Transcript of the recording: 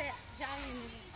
ジャイア。